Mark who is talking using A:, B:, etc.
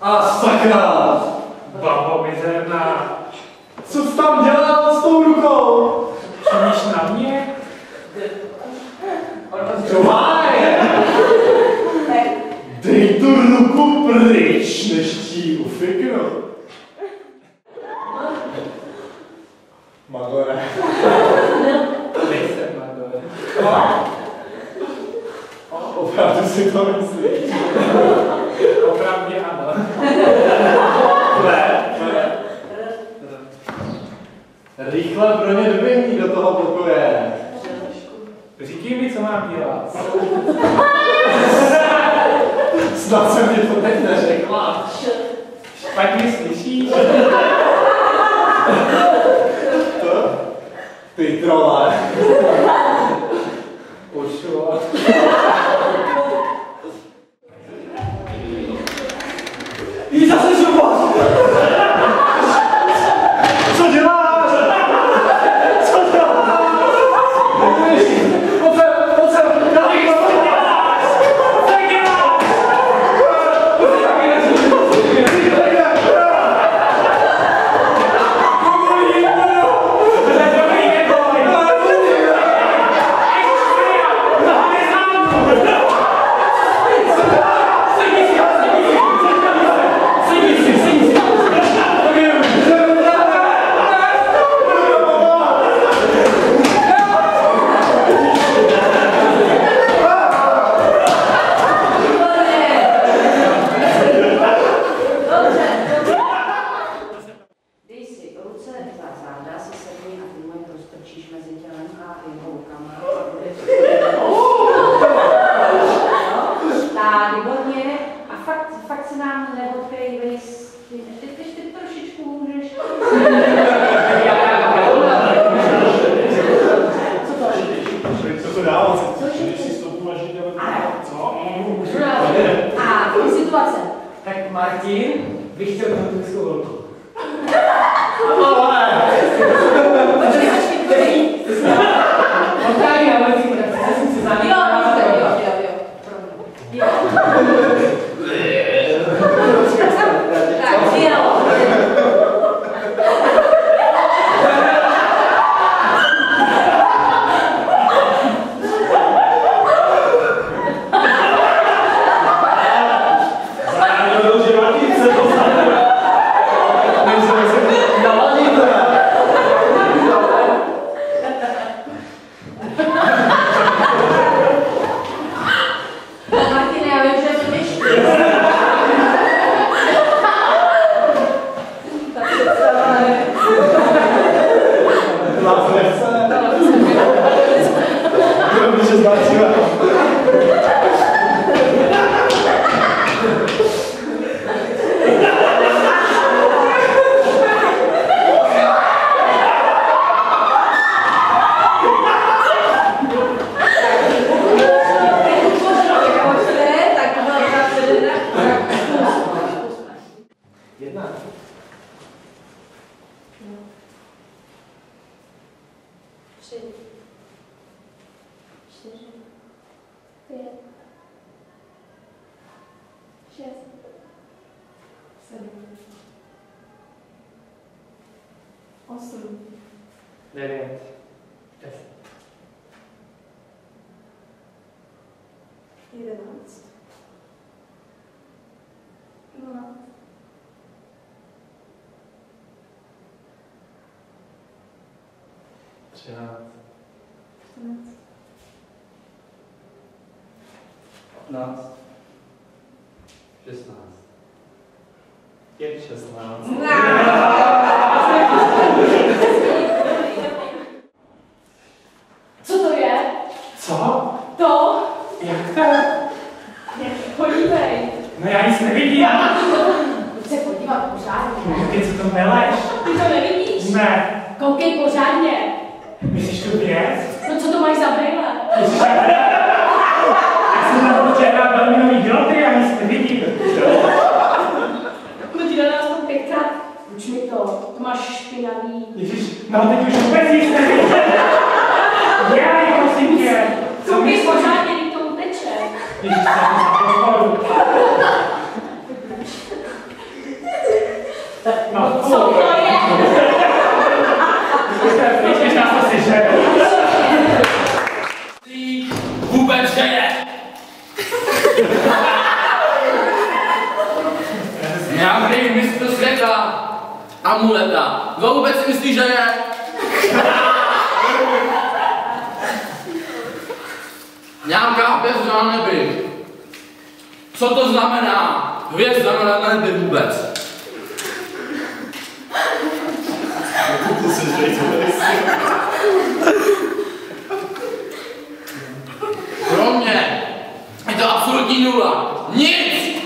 A: A sakra!
B: Babo mizerná.
A: Co jsi tam dělal s tou rukou?
B: Čumíš na mě?
A: Čovaj! Dej tu ruku pryč, než ti ufiknu. Magore.
B: Nejsem Magor.
A: Opravdu si to myslíš?
B: Opravdu ano.
A: Ne, ne. Rychle pro ně doběhni do toho pokoje.
B: Říkej mi, co mám dělat.
A: Snad jsem ti to teď neřekla.
B: Špatně slyšíš?
A: To? Ty trole.
B: Pošlo.
A: Jí zase župat! Co děláš? Co děláš? Pojď sem, pojď sem, já bych to děláš! Co děláš?
C: Dej si ruce za záda, si sedni a ty moje roztrčíš mezi tělem a jeho rukama. Tak, výborně. A fakt, fakt se nám neodkryj z ty, ty, ty, ty trošičku můžeš. Co to?
A: Co to dává?
C: Cože?
A: Když si stoupu a žít,
C: Ano.
A: Co?
C: Ne, můžu dát. A to je situace.
B: Tak Martin bych chtěl na tu holku.
C: Počkej, počkej, počkej.
D: Шесть. Пять. Шесть. Семь.
B: Восемь. Девять.
D: Десять. Одиннадцать.
A: Двенадцать.
D: 13.
A: 15. 16. 5, 16.
D: Co to je?
B: Co?
D: To?
B: Jak to?
D: Podívej.
B: No já nic nevidím.
D: Pojď se podívat pořádně.
B: Ty co to meleš?
D: Ty to nevidíš?
B: Ne.
D: Koukej pořádně.
B: Myslíš tu věc?
D: No co to máš za brýle?
B: Ježiš, já já jsem tam počítá velmi nový droty, já nic nevidím.
D: No ti dala nás to pětkrát. Uč mi to. To máš špinavý.
B: Ježiš, no teď už vůbec nic nevidím. Já, prosím tě. Co
D: Koukej
B: myslíš?
D: pořádně, když to uteče.
B: Ježiš, jsem za podporu.
E: Amuleta. Kdo vůbec myslí, že je? Nějaká hvězda na nebi. Co to znamená? Hvězda na nebi vůbec. Pro mě je to absolutní nula. Nic!